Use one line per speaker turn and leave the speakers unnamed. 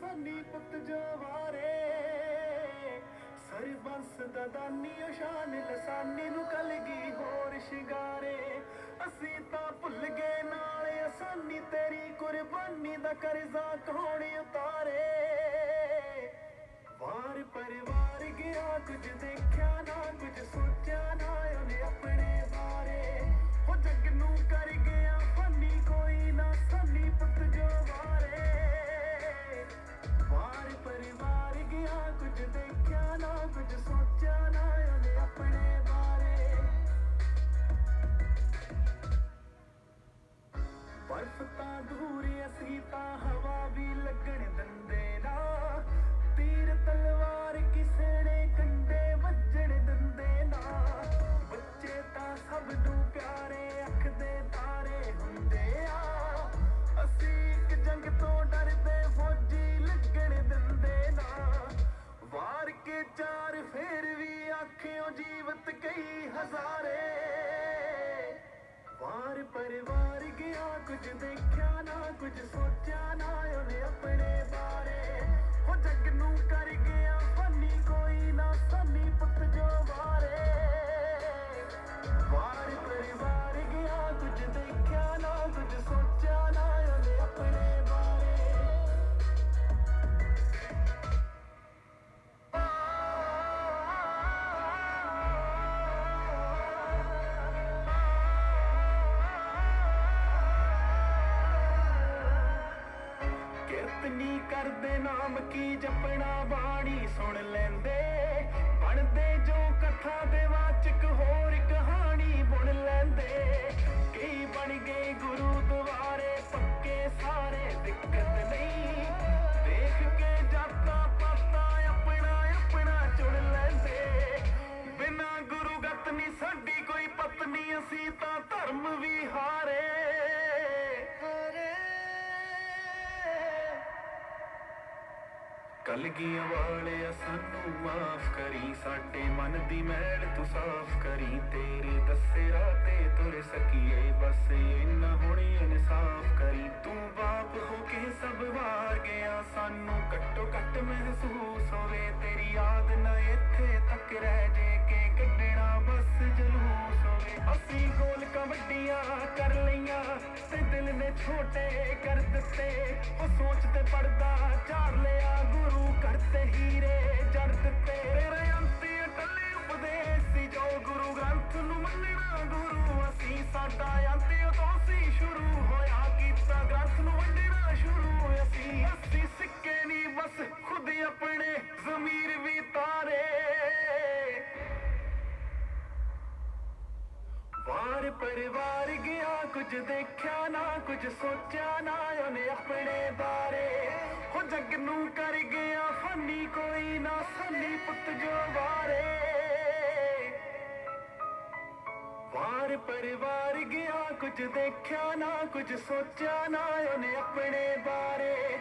ਸਾਨੀ ਪੁੱਤ ਜਵਾਰੇ ਸਰਬੰਸ ਦਾ ਦਾਨੀ ਸ਼ਾਨ ਲਸਾਨੀ ਨੂੰ ਕਲਗੀ ਹੋਰ ਸ਼ਿਗਾਰੇ। ਅਸੀਂ ਤਾਂ ਭੁੱਲ ਗਏ ਨਾਲੇ ਆਸਾਨੀ ਤੇਰੀ ਕੁਰਬਾਨੀ ਦਾ ਕਰਜ਼ਾ ਕੌਣ ਉਤਾਰੇ? ਵਾਰ ਪਰਿਵਾਰ ਜੀਵਤ ਕਈ ਹਜ਼ਾਰੇ। ਵਾਰ ਪਰਿਵਾਰ ਗਿਆ ਕੁਝ ਦੇਖਿਆ ਨਾ ਕੁਝ ਸੋਚਿਆ ਕੀਰਤਨੀ ਕਰਦੇ ਨਾਮ ਕੀ ਜਪਣਾ ਬਾਣੀ ਸੁਣ ਲੈਂਦੇ ਬਣਦੇ ਜੋ ਕਥਾ ਦੇ ਕਲਗੀਆਂ ਵਾਲਿਆ ਸਾਨੂੰ ਮਾਫ ਕਰੀ, ਸਾਡੇ ਮਨ ਦੀ ਮੈਲ ਤੂੰ ਸਾਫ਼ ਕਰੀ, ਤੇਰੇ ਦੱਸੇ ਰਾਤੇ ਤੁਰ ਸਕੀਏ, ਬਸ ਇੰਨਾ ਹੁਣ ਇਨਸਾਫ ਕਰੀ। ਤੂੰ ਬਾਪ ਹੋ ਕੇ ਸਭ ਵਾਰ ਗਿਆ, ਸਾਨੂੰ ਘੱਟੋ ਘੱਟ ਮਹਿਸੂਸ ਹੋਵੇ, ਤੇਰੀ ਯਾਦ ਨਾ ਇੱਥੇ ਤੱਕ ਰਹਿ ਜੇ ਕੇ ਕੱਢਣਾ ਬਸ ਜਲੂਸ ਹੋਵੇ। ਅਸੀਂ ਗੋਲ ਕਬੱਡੀਆਂ ਛੋਟੇ ਕਰ ਦਿੱਤੇ ਉਹ ਸੋਚ ਤੇ ਪੜਦਾ ਚਾਰ ਲਿਆ ਗੁਰੂ ਵਾਰ ਪਰਿਵਾਰ ਗਿਆ, ਕੁਝ ਦੇਖਿਆ ਨਾ, ਕੁਝ ਸੋਚਿਆ ਨਾ, ਉਹਨੇ ਆਪਣੇ ਬਾਰੇ। ਹੋ ਜੱਗ ਨੂੰ ਕਰ ਗਿਆ, ਫਨੀ ਕੋਈ ਨਾ, ਸਾਨੀ ਪੁੱਤ ਜੋ ਵਾਰੇ। ਵਾਰ ਪਰਿਵਾਰ ਗਿਆ, ਕੁਝ ਦੇਖਿਆ ਨਾ, ਕੁਝ ਸੋਚਿਆ ਨਾ, ਉਹਨੇ ਆਪਣੇ ਬਾਰੇ।